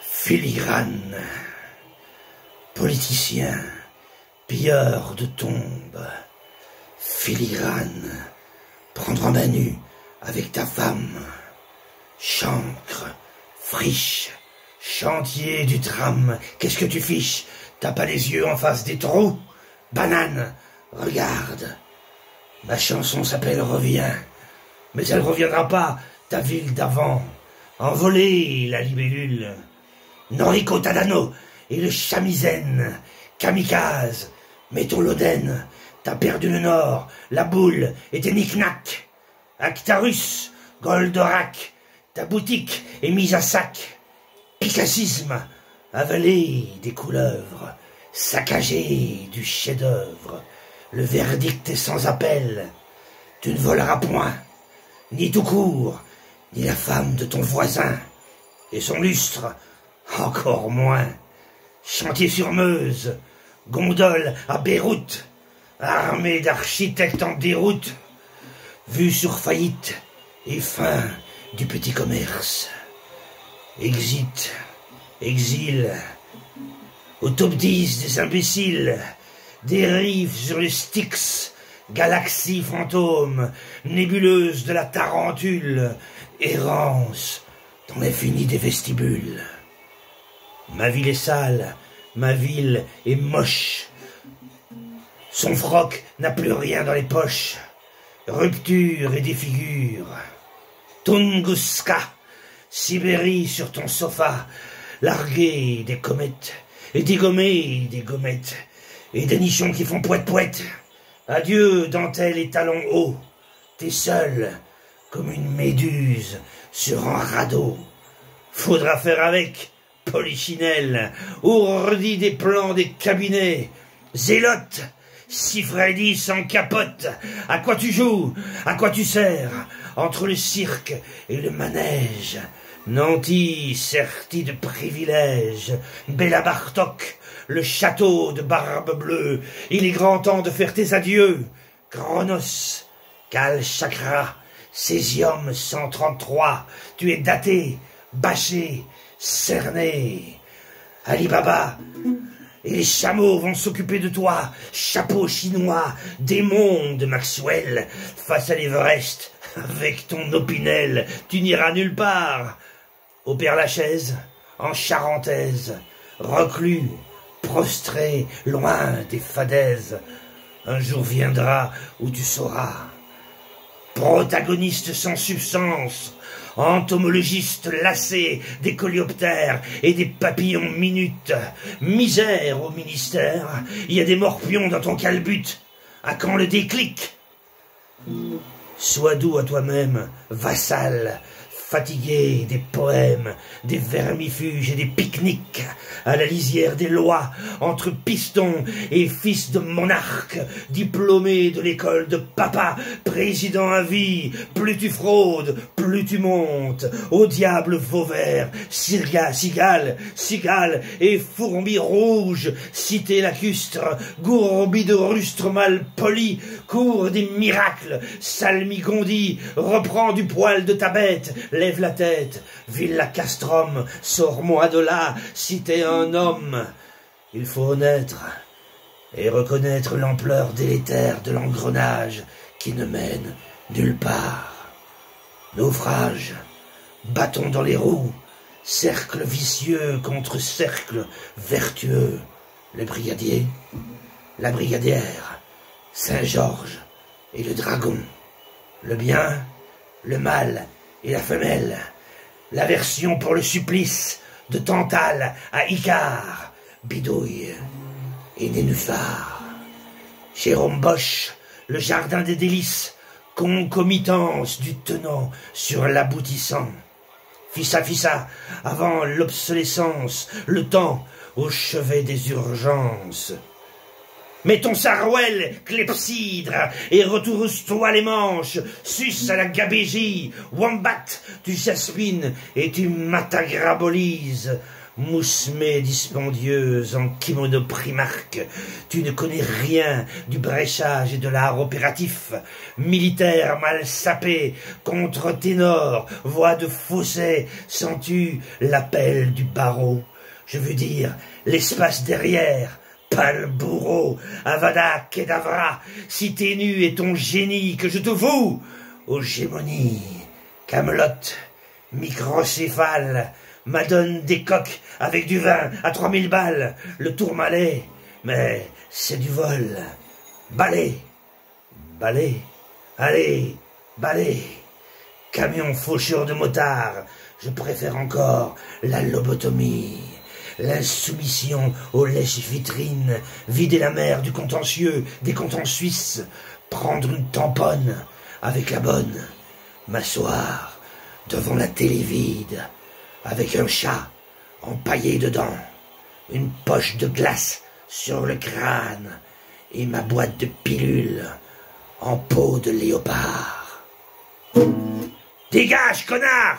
Filigrane, politicien, pilleur de tombes, filigrane, prendre en nu avec ta femme, chancre, friche, chantier du tram, qu'est-ce que tu fiches? T'as pas les yeux en face des trous? Banane, regarde. Ma chanson s'appelle Reviens, mais elle reviendra pas, ta ville d'avant. Envolée, la libellule. Norico Tadano et le chamizen, kamikaze, mettons l'Oden, t'as perdu le nord, la boule et tes knick Actarus, Goldorak, ta boutique est mise à sac. Picassisme, avalé des couleuvres, saccagé du chef-d'œuvre. Le verdict est sans appel. Tu ne voleras point, ni tout court, ni la femme de ton voisin, et son lustre, encore moins. Chantier sur Meuse, gondole à Beyrouth, armée d'architectes en déroute, vue sur faillite et fin du petit commerce. Exit, exil, au top 10 des imbéciles, dérive sur les Styx, galaxie fantôme, nébuleuse de la tarentule, errance dans l'infini des vestibules. Ma ville est sale, ma ville est moche. Son froc n'a plus rien dans les poches. Rupture et défigure. Tunguska, Sibérie sur ton sofa, largué des comètes, et dégommé des gommettes, et des nichons qui font poète-poète. Adieu, dentelle et talons hauts. T'es seul, comme une méduse sur un radeau. Faudra faire avec, Polichinelle, ourdi des plans des cabinets, zélote, Freddy sans capote, à quoi tu joues, à quoi tu sers, entre le cirque et le manège, nanti serti de privilèges, Bella Bartok, le château de Barbe Bleue, il est grand temps de faire tes adieux, Chronos, Cal Chakra, Césium 133, tu es daté, bâché, cerné. Ali Baba et les chameaux vont s'occuper de toi, chapeau chinois, démon de Maxwell, face à l'Everest, avec ton opinel, tu n'iras nulle part. Au Père Lachaise, en charentaise, reclus, prostré, loin des fadaises, un jour viendra où tu sauras. Protagoniste sans substance, entomologiste lassé des coléoptères et des papillons minutes. Misère au ministère, il y a des morpions dans ton calbut. À quand le déclic? Sois doux à toi-même, vassal, fatigué des poèmes, des vermifuges et des pique-niques, à la lisière des lois, entre pistons et fils de monarque, diplômé de l'école de papa, président à vie, plus tu fraudes, plus tu montes, au diable Vauvert, Sirga, Cigale, Cigale et fourmi rouge, cité lacustre, gourbi de rustre mal poli, cours des miracles, salmigondi, reprends du poil de ta bête, lève la tête, Villa Castrum, sors-moi de là, si un homme. Il faut naître et reconnaître l'ampleur délétère de l'engrenage qui ne mène nulle part. Naufrage, bâton dans les roues, cercle vicieux contre cercle vertueux, le brigadier, la brigadière, Saint-Georges et le dragon, le bien, le mal et la femelle. L'aversion pour le supplice de Tantale à Icare, Bidouille et Nénuphar. Jérôme Bosch, le jardin des délices, concomitance du tenant sur l'aboutissant. Fissa fissa, avant l'obsolescence, le temps au chevet des urgences. Mets ton sarouel, clepsydre, et retrousse-toi les manches, suce à la gabégie, wombat, tu jaspines et tu matagrabolises. Moussemée dispendieuse en kimono primarque, tu ne connais rien du bréchage et de l'art opératif, militaire mal sapé, contre-ténor, voix de fausset, sens-tu l'appel du barreau? Je veux dire, l'espace derrière, pas le bourreau, Avada Kedavra, si t'es nu et ton génie que je te voue, aux gémonies, Camelot, microcéphale, m'adonne des coques avec du vin à trois mille balles, le tourmalet, mais c'est du vol. Balai, balai, allez, balai, camion faucheur de motards, je préfère encore la lobotomie. L'insoumission aux lèches-vitrines, vider la mer du contentieux, des comptes suisses, prendre une tamponne avec la bonne, m'asseoir devant la télé vide, avec un chat empaillé dedans, une poche de glace sur le crâne et ma boîte de pilules en peau de léopard. Dégage, connard